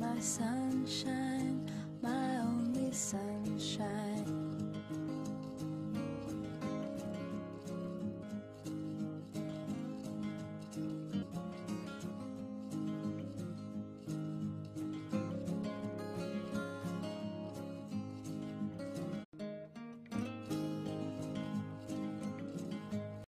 My sunshine, my only sunshine.